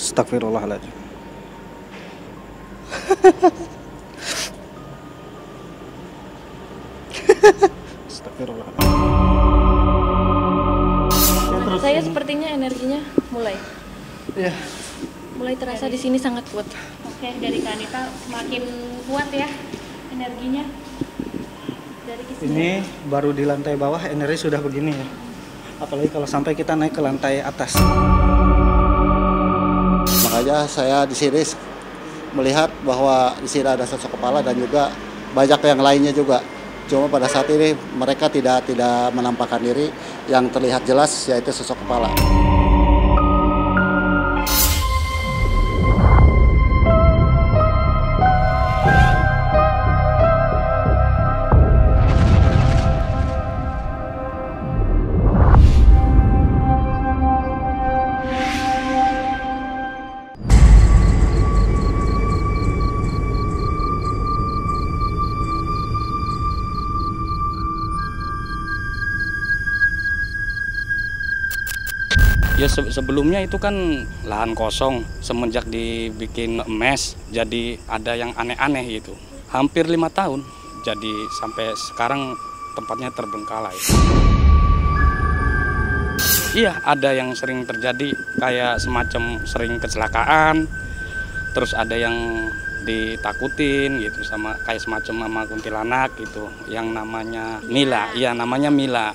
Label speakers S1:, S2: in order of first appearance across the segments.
S1: Astagfirullahaladzim. Astagfirullahaladzim.
S2: Saya sepertinya energinya mulai
S1: Ya,
S2: mulai terasa di sini sangat kuat. Oke, dari Kanita semakin kuat ya energinya. Dari ke sini.
S1: ini baru di lantai bawah energi sudah begini ya. Apalagi kalau sampai kita naik ke lantai atas.
S3: Makanya saya di sini melihat bahwa di sini ada sosok kepala dan juga banyak yang lainnya juga. Cuma pada saat ini mereka tidak tidak menampakkan diri yang terlihat jelas yaitu sosok kepala.
S4: Sebelumnya itu kan lahan kosong semenjak dibikin mes jadi ada yang aneh-aneh gitu. Hampir lima tahun jadi sampai sekarang tempatnya terbengkalai. Iya ada yang sering terjadi kayak semacam sering kecelakaan, terus ada yang ditakutin gitu sama kayak semacam sama kuntilanak gitu yang namanya Mila, iya namanya Mila.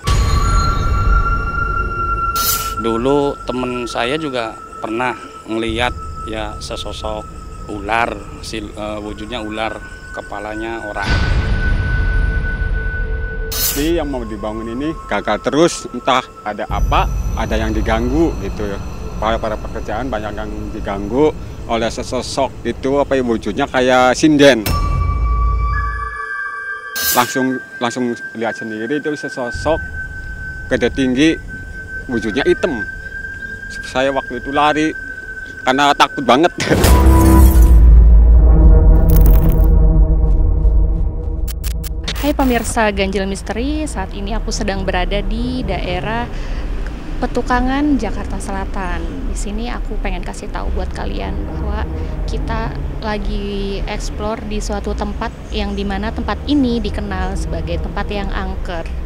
S4: Dulu temen saya juga pernah ngeliat ya sesosok ular, sil- eh, wujudnya ular, kepalanya orang.
S5: Jadi yang mau dibangun ini gagal terus, entah ada apa, ada yang diganggu gitu ya. Para para pekerjaan banyak yang diganggu oleh sesosok itu apa ya wujudnya kayak sinden. Langsung langsung lihat sendiri itu sesosok gede tinggi wujudnya hitam. Saya waktu itu lari karena takut banget.
S2: Hai pemirsa Ganjil Misteri, saat ini aku sedang berada di daerah Petukangan Jakarta Selatan. Di sini aku pengen kasih tahu buat kalian bahwa kita lagi explore di suatu tempat yang di mana tempat ini dikenal sebagai tempat yang angker.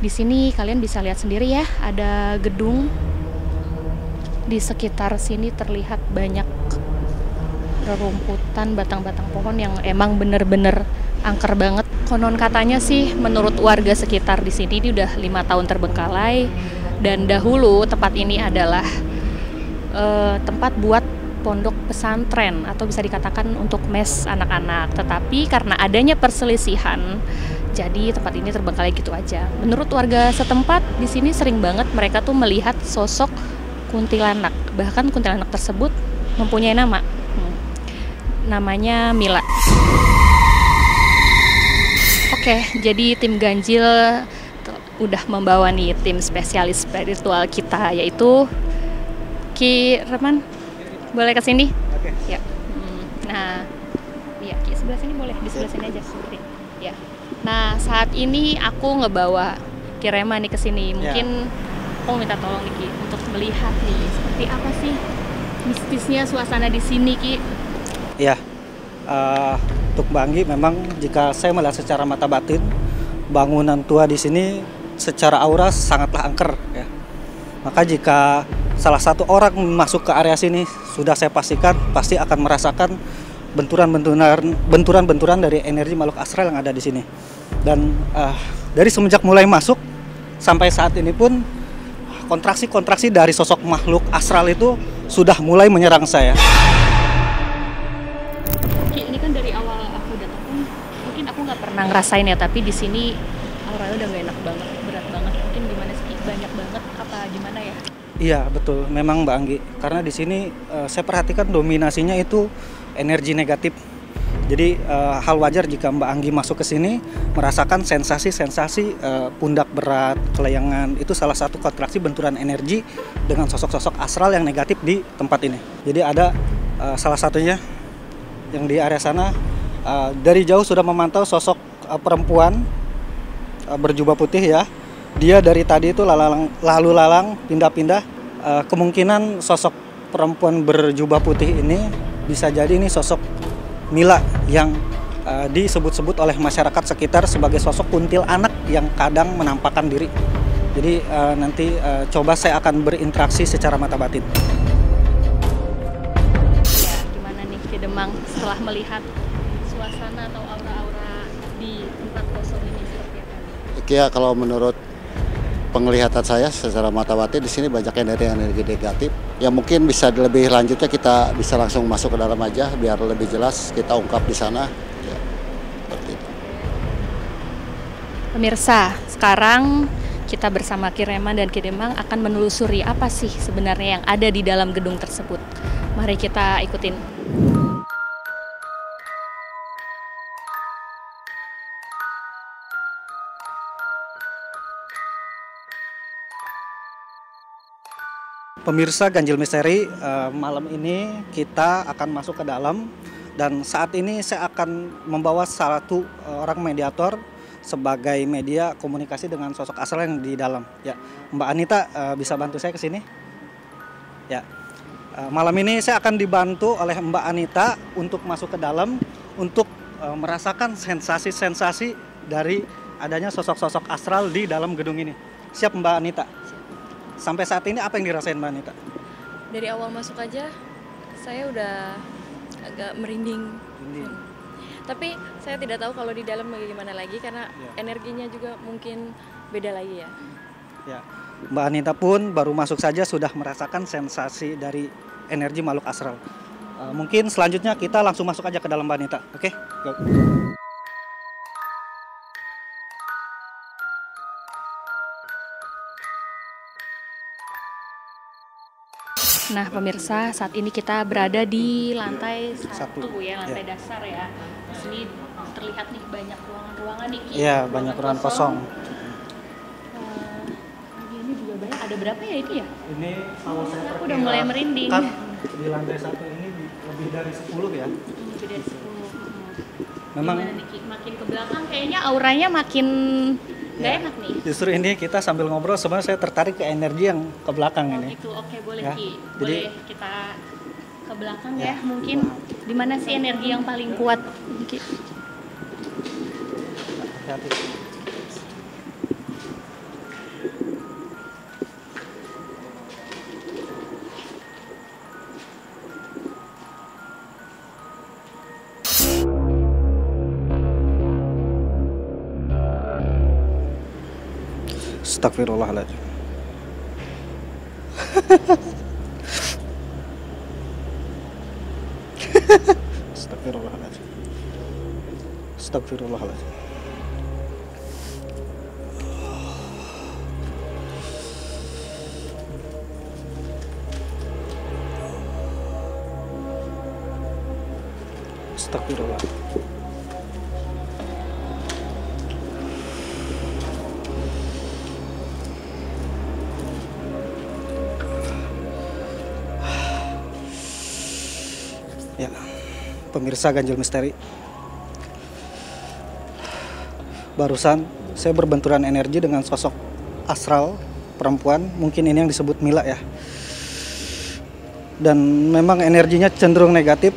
S2: Di sini kalian bisa lihat sendiri ya, ada gedung di sekitar sini terlihat banyak rerumputan batang-batang pohon yang emang bener-bener angker banget. Konon katanya sih menurut warga sekitar di sini ini udah lima tahun terbengkalai dan dahulu tempat ini adalah eh, tempat buat pondok pesantren atau bisa dikatakan untuk mes anak-anak. Tetapi karena adanya perselisihan, jadi tempat ini terbengkalai gitu aja. Menurut warga setempat di sini sering banget mereka tuh melihat sosok kuntilanak. Bahkan kuntilanak tersebut mempunyai nama. Hmm. Namanya Mila. Oke, jadi tim Ganjil udah membawa nih tim spesialis spiritual kita yaitu Ki Reman. Boleh ke sini?
S1: Oke.
S2: Ya. Hmm, Nah, iya Ki sebelah sini boleh, di sebelah sini aja. Ya. Nah, saat ini aku ngebawa Ki Rema nih ke sini. Mungkin aku minta tolong nih Ki untuk melihat nih seperti apa sih mistisnya suasana di sini Ki.
S1: Ya, eh, untuk Mbak Anggi memang jika saya melihat secara mata batin, bangunan tua di sini secara aura sangatlah angker ya. Maka jika salah satu orang masuk ke area sini, sudah saya pastikan pasti akan merasakan benturan-benturan benturan-benturan dari energi makhluk astral yang ada di sini. Dan eh, dari semenjak mulai masuk sampai saat ini pun kontraksi-kontraksi dari sosok makhluk astral itu sudah mulai menyerang saya.
S2: Ki, ini kan dari awal aku datang pun mungkin aku nggak pernah ngerasain ya tapi di sini auranya udah gak enak banget berat banget mungkin gimana sih banyak banget apa gimana ya
S1: Iya betul, memang Mbak Anggi. Karena di sini eh, saya perhatikan dominasinya itu energi negatif. Jadi eh, hal wajar jika Mbak Anggi masuk ke sini merasakan sensasi-sensasi eh, pundak berat, kelayangan. Itu salah satu kontraksi benturan energi dengan sosok-sosok astral yang negatif di tempat ini. Jadi ada eh, salah satunya yang di area sana eh, dari jauh sudah memantau sosok eh, perempuan eh, berjubah putih ya. Dia dari tadi itu lalu lalang pindah-pindah eh, kemungkinan sosok perempuan berjubah putih ini bisa jadi ini sosok Mila yang uh, disebut-sebut oleh masyarakat sekitar sebagai sosok kuntil anak yang kadang menampakkan diri. Jadi uh, nanti uh, coba saya akan berinteraksi secara mata batin.
S2: Ya, gimana nih Ki Demang setelah melihat suasana atau aura-aura di tempat kosong ini seperti apa?
S3: Ya kalau menurut penglihatan saya secara mata batin di sini banyak energi-energi negatif yang mungkin bisa lebih lanjutnya kita bisa langsung masuk ke dalam aja biar lebih jelas kita ungkap di sana ya, seperti itu.
S2: Pemirsa, sekarang kita bersama Kirema dan Kidemang akan menelusuri apa sih sebenarnya yang ada di dalam gedung tersebut. Mari kita ikutin.
S1: Pemirsa Ganjil Misteri, uh, malam ini kita akan masuk ke dalam dan saat ini saya akan membawa satu orang mediator sebagai media komunikasi dengan sosok asal yang di dalam. Ya, Mbak Anita uh, bisa bantu saya ke sini? Ya. Uh, malam ini saya akan dibantu oleh Mbak Anita untuk masuk ke dalam untuk merasakan sensasi-sensasi dari adanya sosok-sosok astral di dalam gedung ini. Siap Mbak Anita? Sampai saat ini apa yang dirasain Mbak Anita?
S6: Dari awal masuk aja saya udah agak merinding.
S1: Ini.
S6: Tapi saya tidak tahu kalau di dalam bagaimana lagi karena
S1: Ya.
S6: energinya juga mungkin beda lagi ya.
S1: Ya. Mbak Anita pun baru masuk saja sudah merasakan sensasi dari energi makhluk astral. Uh, mungkin selanjutnya kita langsung masuk aja ke dalam Mbak Anita. Oke? Go.
S2: Nah, pemirsa, saat ini kita berada di lantai satu,
S1: Satu,
S2: ya, lantai
S1: ya.
S2: dasar ya. Di sini terlihat nih banyak ruangan-ruangan nih.
S1: Iya, banyak ruangan kosong.
S2: Eh, ini juga banyak. Ada berapa ya ini ya?
S1: Ini kalau saya
S2: Aku udah mulai merinding.
S1: kan di lantai satu ini lebih dari 10 ya.
S2: Lebih dari 10. Hmm.
S1: Memang
S2: Gimana makin ke belakang kayaknya auranya makin nggak
S1: Ya.
S2: enak nih.
S1: justru ini kita sambil ngobrol sebenarnya saya tertarik ke energi yang ke belakang
S2: Oh,
S1: ini.
S2: gitu. Oke, boleh
S1: Ya,
S2: Ki.
S1: jadi-
S2: Boleh kita ke belakang
S1: Ya.
S2: ya, mungkin di mana sih energi yang paling kuat Ki?
S1: Hati-hati. Astagfirullahaladzim. Astagfirullahaladzim. Astagfirullahaladzim. Astagfirullah. Ya, pemirsa Ganjil Misteri. Barusan saya berbenturan energi dengan sosok astral perempuan, mungkin ini yang disebut Mila ya. Dan memang energinya cenderung negatif.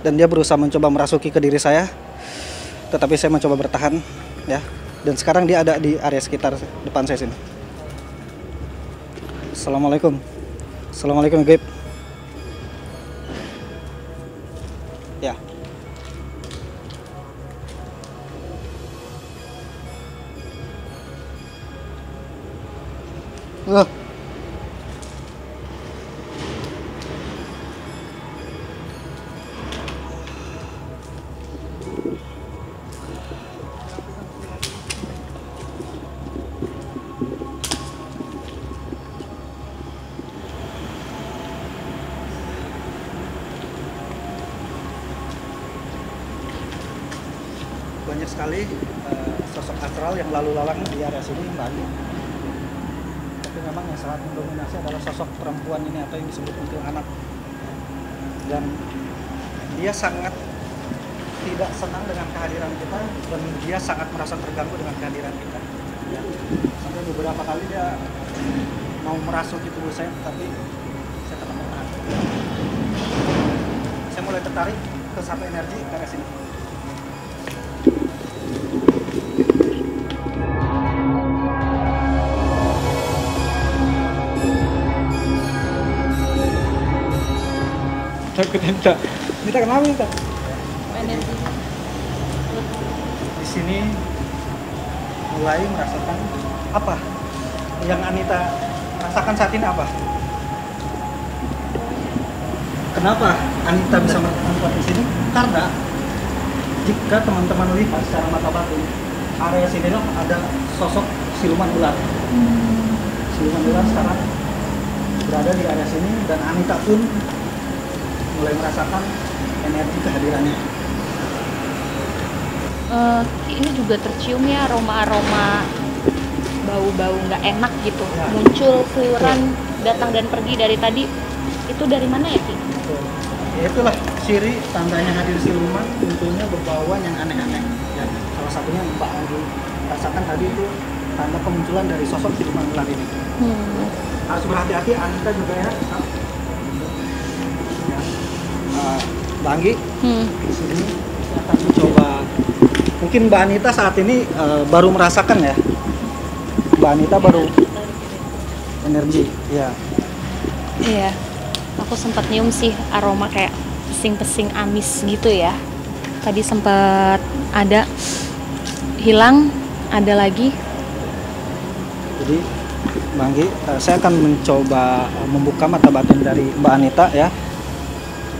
S1: Dan dia berusaha mencoba merasuki ke diri saya. Tetapi saya mencoba bertahan ya. Dan sekarang dia ada di area sekitar depan saya sini. Assalamualaikum. Assalamualaikum Gaib. Sekali eh, sosok astral yang lalu lalang di area sini Ani. Tapi memang yang sangat mendominasi adalah sosok perempuan ini atau yang disebut kuntil anak. Dan dia sangat tidak senang dengan kehadiran kita dan dia sangat merasa terganggu dengan kehadiran kita. Ya. Sampai beberapa kali dia mau merasuki tubuh saya tapi saya tetap bertahan saya mulai tertarik ke satu energi ke sini takut minta minta kenapa minta
S6: energi
S1: di sini mulai merasakan apa yang Anita rasakan saat ini apa? Kenapa Anita bisa menempat di sini? Karena jika teman-teman lihat secara mata batin, area sini loh ada sosok siluman ular. Siluman ular sekarang berada di area sini dan Anita pun mulai merasakan energi kehadirannya.
S2: Eh, ini juga tercium ya aroma-aroma bau-bau nggak enak gitu
S1: Ya.
S2: muncul keliuran datang dan pergi dari tadi itu dari mana ya Ki?
S1: Ya itulah ciri tandanya hadir siluman tentunya berbauan yang aneh-aneh. Ya, salah satunya Mbak Andi rasakan tadi itu tanda kemunculan dari sosok siluman ular ini.
S2: Hmm.
S1: Harus berhati-hati, Anita juga ya. Ya. Uh, Mbak Anggi,
S2: Hmm.
S1: di sini saya akan mencoba. Mungkin Mbak Anita saat ini eh, baru merasakan ya. Mbak Anita baru energi, ya.
S2: Iya, aku sempat nyium sih aroma kayak pesing-pesing amis gitu ya. Tadi sempat ada hilang, ada lagi.
S1: Jadi Mbak Anggi, eh, saya akan mencoba membuka mata batin dari Mbak Anita ya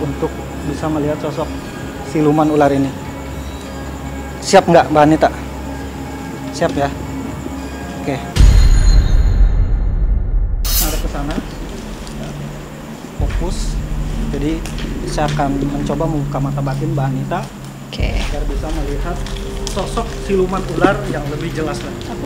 S1: untuk bisa melihat sosok siluman ular ini. Siap nggak Mbak Anita? Siap ya? Oke. Ada ke sana. Fokus. Jadi saya akan mencoba membuka mata batin Mbak Anita
S2: Oke.
S1: agar bisa melihat sosok siluman ular yang lebih jelas lagi. hitungan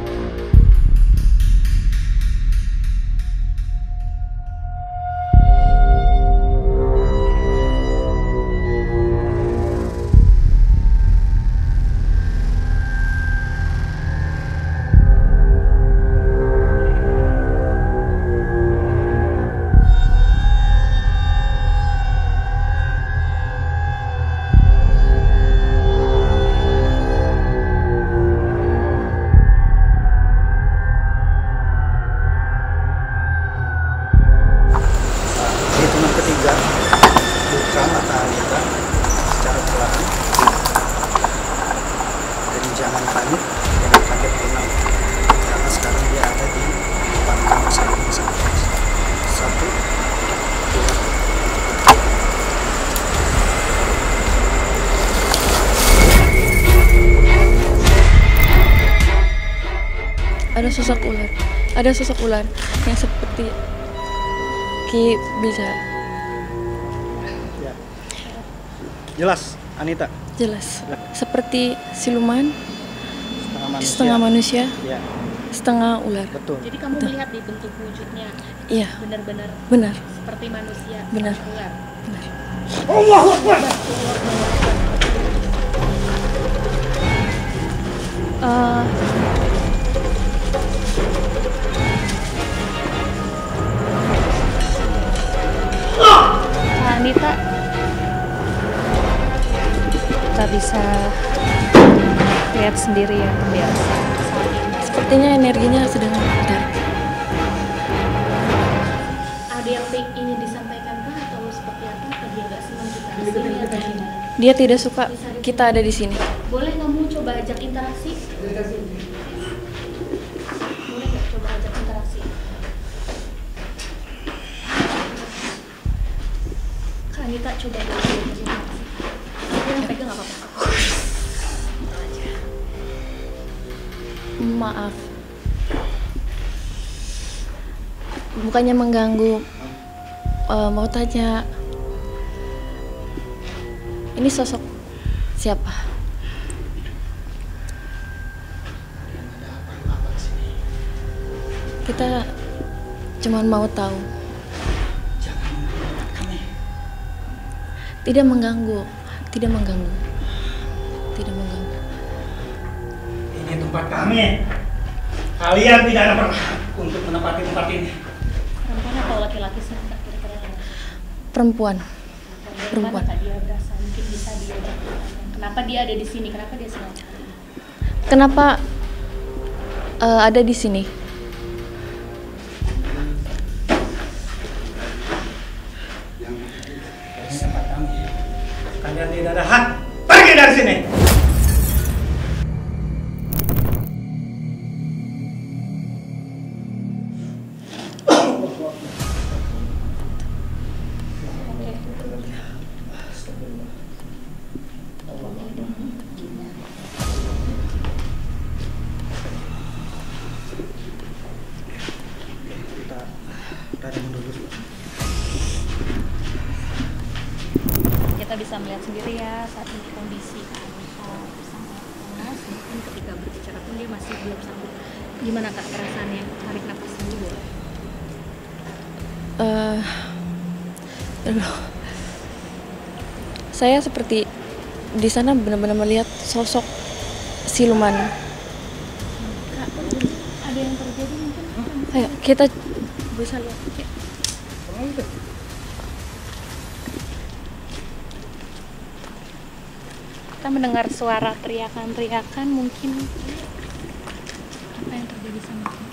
S6: sosok ular. Ada sosok ular yang seperti ki bisa
S1: ya. Jelas Anita.
S6: Jelas. Seperti siluman
S1: setengah manusia.
S6: setengah manusia
S1: ya.
S6: setengah ular.
S1: Betul.
S2: Jadi kamu melihat di bentuk wujudnya.
S6: Iya.
S2: Benar-benar
S6: benar.
S2: seperti manusia,
S6: Benar.
S2: ular.
S6: benar.
S2: Eh, Kak Anita kita bisa lihat sendiri ya biasa
S6: sepertinya energinya sedang menarik
S2: ada yang ingin disampaikan kah? Atau seperti apa? Atau dia nggak senang kita di sini atau gimana?
S6: dia tidak suka kita ada di sini.
S2: Boleh kamu coba ajak interaksi boleh nggak coba ajak interaksi Kak Anita coba dulu. Yang pegang apa-apa.
S6: Maaf. Bukannya mengganggu Eh, mau tanya ini sosok siapa? Kita cuman mau tahu tidak mengganggu tidak mengganggu tidak mengganggu
S1: ini tempat kami kalian tidak ada berhak untuk menempati tempat ini
S2: Perempuan atau laki-laki sih?
S6: Perempuan. Perempuan.
S2: dia? Mungkin bisa bertanya. Kenapa dia ada di sini? Kenapa dia senang?
S6: Kenapa eh, ada di sini?
S1: Kalian tidak ada hak pergi dari sini.
S6: Saya seperti di sana benar-benar melihat sosok siluman.
S2: Kak, ada yang terjadi mungkin?
S6: Ayo kita berusaha lihat.
S2: Kita mendengar suara teriakan-teriakan mungkin apa yang terjadi sama kita?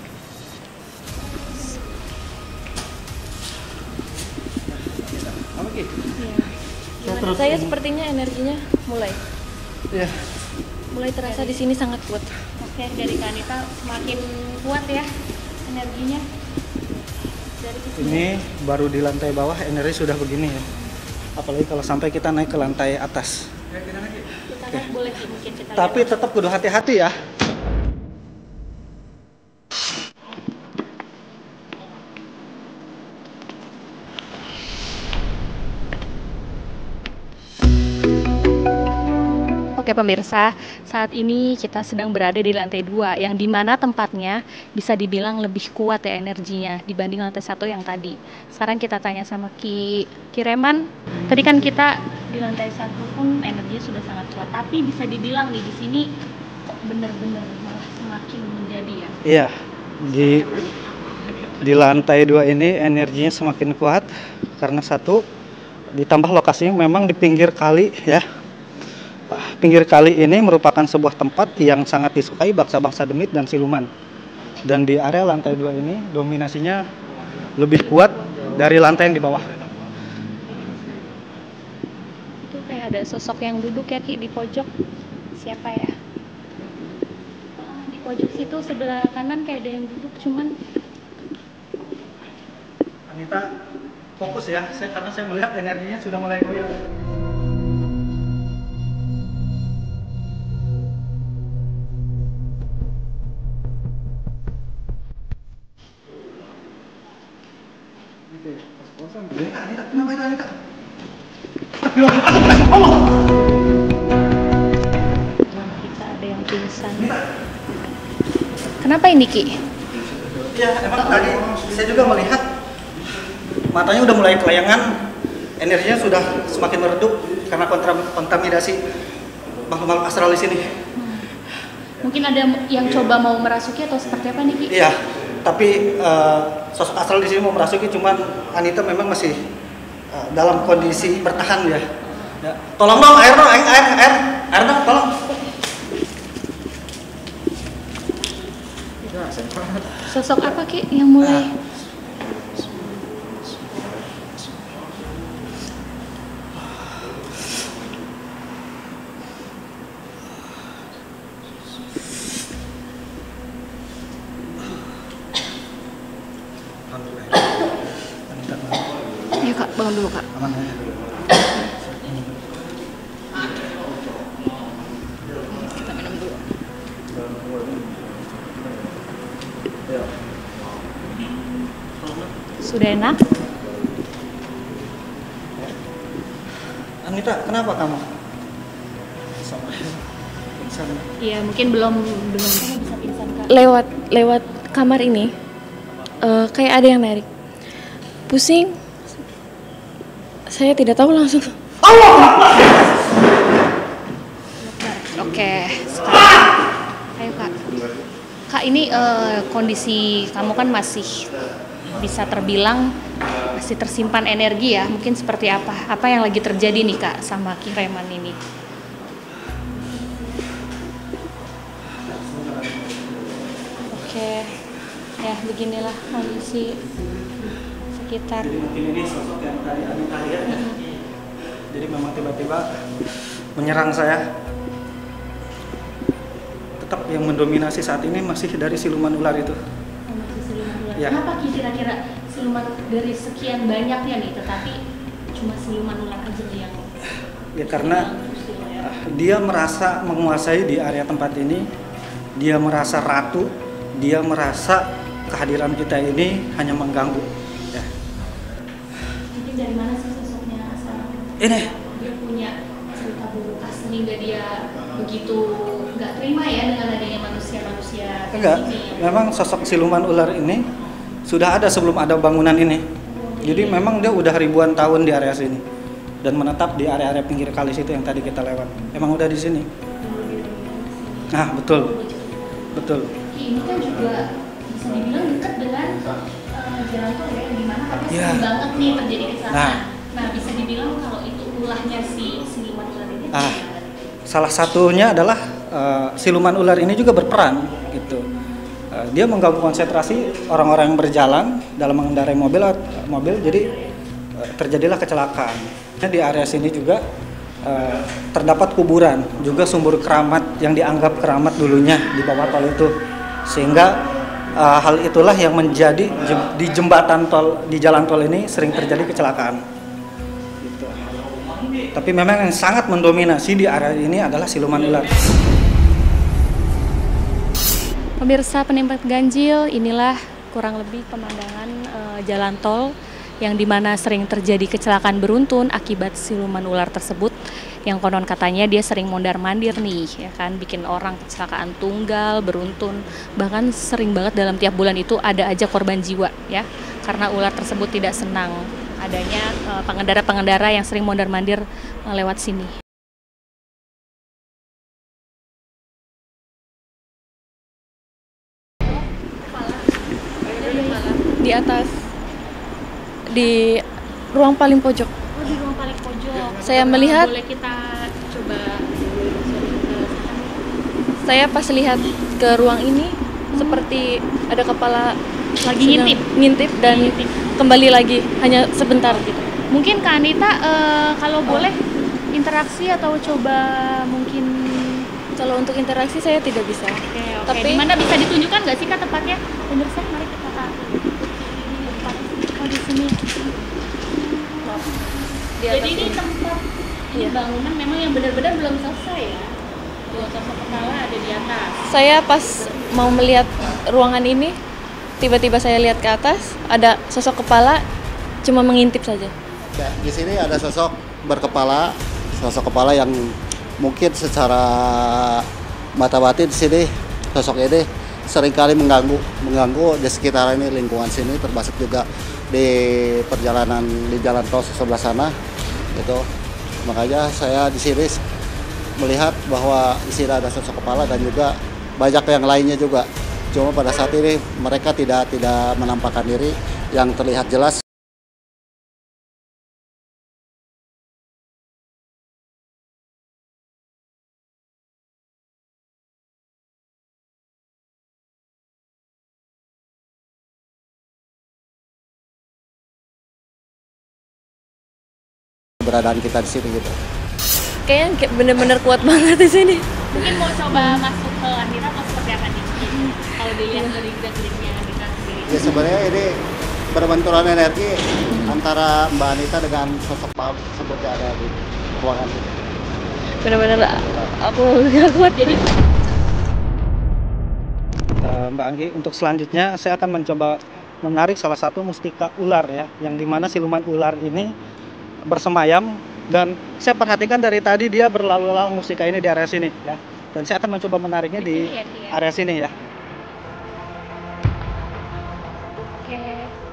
S1: Terus
S6: Saya
S1: ini.
S6: sepertinya energinya mulai
S1: Ya,
S6: mulai terasa di sini sangat kuat.
S2: Oke, dari Kanita semakin kuat ya energinya. Dari
S1: ini baru di lantai bawah energi sudah begini ya. Apalagi kalau sampai kita naik ke lantai atas.
S2: kita lihat boleh mungkin kita lihat.
S1: Tapi tetap kudu hati-hati ya.
S2: Oke pemirsa, saat ini kita sedang berada di lantai dua yang di mana tempatnya bisa dibilang lebih kuat ya energinya dibanding lantai satu yang tadi. Sekarang kita tanya sama Ki Kireman. Tadi kan kita di lantai satu pun energinya sudah sangat kuat, tapi bisa dibilang nih di sini malah semakin menjadi ya.
S1: Iya. Di di lantai dua ini energinya semakin kuat karena satu ditambah lokasinya memang di pinggir kali ya. Pinggir kali ini merupakan sebuah tempat yang sangat disukai bangsa-bangsa demit dan siluman. Dan di area lantai dua ini dominasinya lebih kuat dari lantai yang di bawah.
S2: Itu kayak ada sosok yang duduk ya Ki di pojok. Siapa ya? Ah, Di pojok situ sebelah kanan kayak ada yang duduk cuman
S1: Anita fokus ya, saya karena saya melihat energinya sudah mulai goyang.
S2: Ki?
S1: Iya, emang tadi saya juga melihat matanya udah mulai kelayangan, energinya sudah semakin meredup karena kontaminasi makhluk-makhluk astral di sini.
S2: Mungkin ada yang coba mau merasuki atau seperti apa nih Ki?
S1: Iya, tapi eh, sosok astral di sini mau merasuki, cuman Anita memang masih eh, dalam kondisi bertahan ya. Ya, Tolong dong, air dong, air, air, air, air dong, tolong.
S2: Sosok apa Ki yang mulai?
S1: Anita,
S2: Ayo Kak, bangun dulu Kak.
S1: aman ya.
S2: Kita minum dulu. Enak?
S1: Anita, kenapa kamu? Sama.
S2: Iya, mungkin belum belum bisa pingsan Kak.
S6: Lewat lewat kamar ini eh, kayak ada yang narik. Pusing. Saya tidak tahu langsung.
S2: Oke, sekarang ayo kak. Kak ini eh, kondisi kamu kan masih bisa terbilang masih tersimpan energi ya. Mungkin seperti apa? Apa yang lagi terjadi nih Kak sama Kireman ini? Oke, ya beginilah kondisi sekitar.
S1: Jadi mungkin ini sosok yang tadi lihat ya. Jadi memang tiba-tiba menyerang saya. Tetap yang mendominasi saat ini masih dari siluman ular itu.
S2: Oh, masih siluman ular.
S1: Ya.
S2: Kenapa Ki kira-kira siluman dari sekian banyaknya nih, tetapi cuma siluman ular aja yang
S1: Ya karena ah, dia merasa menguasai di area tempat ini. Dia merasa ratu, dia merasa kehadiran kita ini hanya mengganggu. Ya.
S2: mungkin dari mana sih sosoknya asal
S1: Ini
S2: dia punya cerita buruk sehingga dia begitu nggak terima ya dengan adanya manusia-manusia
S1: enggak,
S2: sini.
S1: memang sosok siluman ular ini sudah ada sebelum ada bangunan ini. Jadi memang dia udah ribuan tahun di area sini dan menetap di area-area pinggir kali situ yang tadi kita lewat. Emang udah di sini. Nah, betul. Betul.
S2: Ini kan juga bisa dibilang dekat dengan eh, jalan tol ya, di mana
S1: Iya.
S2: sering banget nih terjadi kecelakaan.
S1: Nah.
S2: Nah. bisa dibilang kalau itu ulahnya si siluman ular ini.
S1: Ah. Salah satunya adalah eh, siluman ular ini juga berperan gitu. Eh, dia mengganggu konsentrasi orang-orang yang berjalan dalam mengendarai mobil mobil jadi eh, terjadilah kecelakaan. Nah, di area sini juga eh, terdapat kuburan, juga sumber keramat yang dianggap keramat dulunya di bawah tol itu. Sehingga eh, hal itulah yang menjadi di jembatan tol di jalan tol ini sering terjadi kecelakaan. Gitu. Tapi memang yang sangat mendominasi di area ini adalah siluman ular.
S2: Pemirsa penikmat ganjil, inilah kurang lebih pemandangan eh, jalan tol yang di mana sering terjadi kecelakaan beruntun akibat siluman ular tersebut. Yang konon katanya dia sering mondar mandir nih ya kan? Bikin orang kecelakaan tunggal beruntun. Bahkan sering banget dalam tiap bulan itu ada aja korban jiwa ya. Karena ular tersebut tidak senang adanya eh, pengendara-pengendara yang sering mondar mandir eh, lewat sini
S6: di atas di ruang paling pojok.
S2: Oh di ruang paling pojok.
S6: Saya melihat-
S2: Boleh kita coba
S6: Saya pas lihat ke ruang ini seperti ada kepala
S2: Lagi ngintip?
S6: ngintip dan
S2: Ngintip.
S6: kembali lagi hanya sebentar gitu.
S2: Mungkin Kak Anita eh, kalau boleh interaksi atau coba mungkin
S6: Kalau untuk interaksi saya tidak bisa.
S2: Oke, oke.
S6: Tapi-
S2: Di mana bisa ditunjukkan nggak sih Kak tepatnya? Pemirsa, mari kita Kak. Oh di sini.
S6: Di atas
S2: Jadi ini tempat ini
S6: Iya.
S2: bangunan memang yang benar-benar belum selesai ya. Sosok kepala ada di atas.
S6: Saya pas mau melihat ruangan ini tiba-tiba saya lihat ke atas ada sosok kepala cuma mengintip saja.
S3: Ya, di sini ada sosok berkepala, sosok kepala yang mungkin secara mata batin di sini sosok ini sering kali mengganggu, mengganggu di sekitar ini lingkungan sini termasuk juga di perjalanan di jalan tol sebelah sana itu makanya saya di sini melihat bahwa di sini ada sosok kepala dan juga banyak yang lainnya juga. Cuma pada saat ini mereka tidak tidak menampakkan diri. Yang terlihat jelas keberadaan kita di sini gitu.
S6: Kayaknya kayak bener-bener kuat banget di sini.
S2: Mungkin mau coba masuk ke Anita atau seperti apa nih? Kalau dilihat dari gerak-geriknya Anita sendiri.
S3: Ya sebenarnya ini berbenturan energi antara Mbak Anita dengan sosok Pak yang ada di ruangan ini.
S6: Bener-bener aku gak kuat jadi.
S1: Eh, Mbak Anggi, untuk selanjutnya saya akan mencoba menarik salah satu mustika ular ya, yang di mana siluman ular ini bersemayam dan saya perhatikan dari tadi dia berlalu lalang mustika ini di area sini ya. Dan saya akan mencoba menariknya di
S2: Di sini ya, Ki, ya?
S1: area sini ya.
S2: Oke.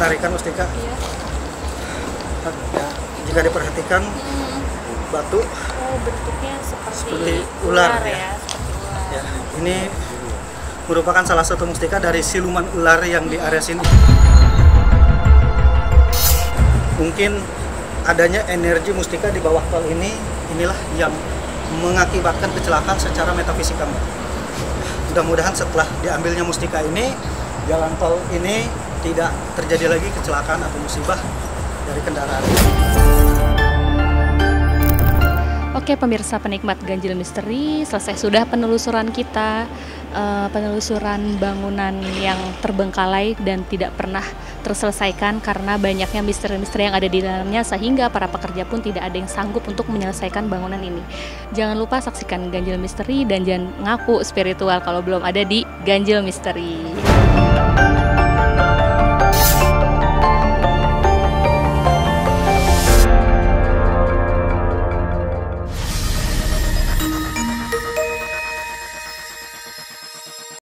S1: Penarikan mustika ya, jika diperhatikan batu
S2: Oh, bentuknya seperti,
S1: Seperti ular, ya.
S2: ya, seperti ular.
S1: ya. Ini merupakan salah satu mustika dari siluman ular yang di area sini. Mungkin adanya energi mustika di bawah tol ini inilah yang mengakibatkan kecelakaan secara metafisika mudah-mudahan setelah diambilnya mustika ini jalan tol ini tidak terjadi lagi kecelakaan atau musibah dari kendaraan
S2: Oke pemirsa penikmat ganjil misteri, selesai sudah penelusuran kita, eh, penelusuran bangunan yang terbengkalai dan tidak pernah terselesaikan karena banyaknya misteri-misteri yang ada di dalamnya sehingga para pekerja pun tidak ada yang sanggup untuk menyelesaikan bangunan ini. Jangan lupa saksikan ganjil misteri dan jangan ngaku spiritual kalau belum ada di ganjil misteri.